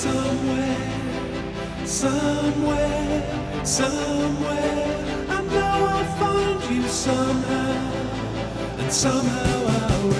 somewhere, somewhere, somewhere. I know I'll find you somehow, and somehow I'll.